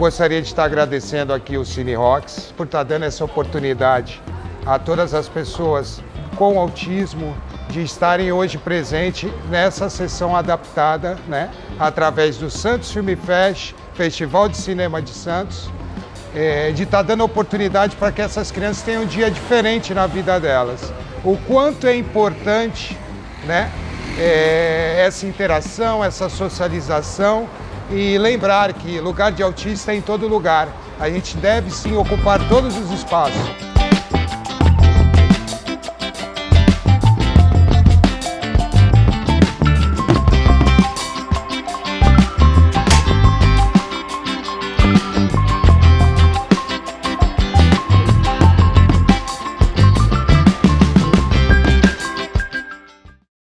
gostaria de estar agradecendo aqui o Cine Rocks por estar dando essa oportunidade a todas as pessoas com autismo de estarem hoje presentes nessa sessão adaptada, né, através do Santos Film Fest, Festival de Cinema de Santos, é, de estar dando oportunidade para que essas crianças tenham um dia diferente na vida delas. O quanto é importante, né, é, essa interação, essa socialização e lembrar que lugar de autista é em todo lugar. A gente deve sim ocupar todos os espaços.